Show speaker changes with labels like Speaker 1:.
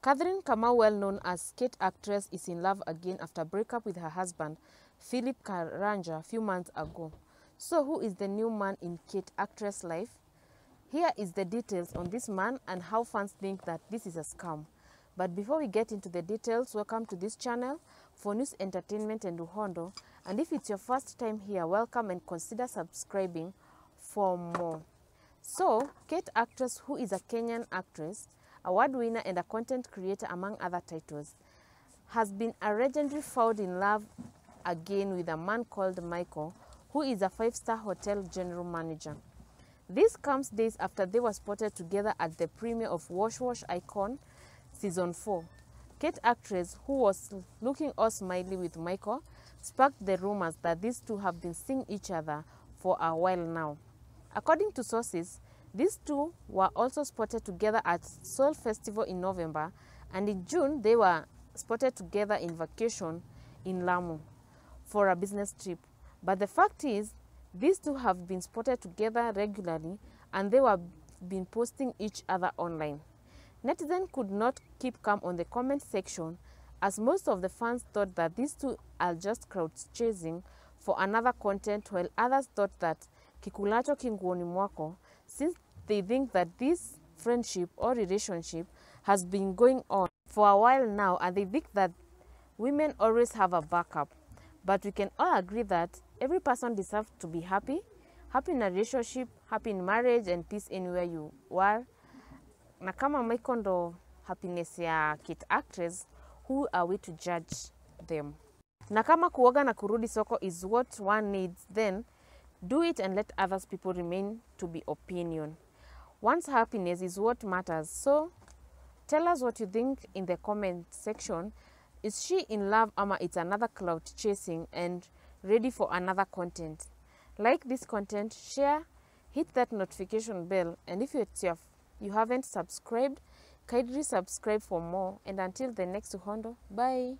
Speaker 1: Catherine Kamau, well known as Cate actress, is in love again after breakup with her husband, Philip Karanja, a few months ago. So who is the new man in Cate actress life? Here is the details on this man and how fans think that this is a scam. But before we get into the details, welcome to this channel for news, entertainment and uhondo. And if it's your first time here, welcome and consider subscribing for more. So, Cate actress, who is a Kenyan actress, award winner and a content creator among other titles, has been allegedly found in love again with a man called Michael, who is a five-star hotel general manager. This comes days after they were spotted together at the premiere of Wash Wash Icon Season 4. Cate actress, who was looking all smiley with Michael, sparked the rumors that these two have been seeing each other for a while now. According to sources, these two were also spotted together at Soul Festival in November, and in June they were spotted together in vacation in Lamu for a business trip. But the fact is, these two have been spotted together regularly and they were been posting each other online. Netizen could not keep calm on the comment section as most of the fans thought that these two are just crowd chasing for another content while others thought that kikulacho kinguoni mwako since they think that this friendship or relationship has been going on for a while now and they think that women always have a backup. But we can all agree that every person deserves to be happy, happy in a relationship, happy in marriage and peace anywhere you are. Na kama Michael ndo happiness ya Kit actress, who are we to judge them? Na kama kuoga na kurudi soko is what one needs, then do it and let others people remain to be opinion. One's happiness is what matters. So tell us what you think in the comment section. Is she in love ama it's another cloud chasing and ready for another content? Like this content, share, hit that notification bell and if it's your, you haven't subscribed, kindly subscribe for more and until the next hondo, bye.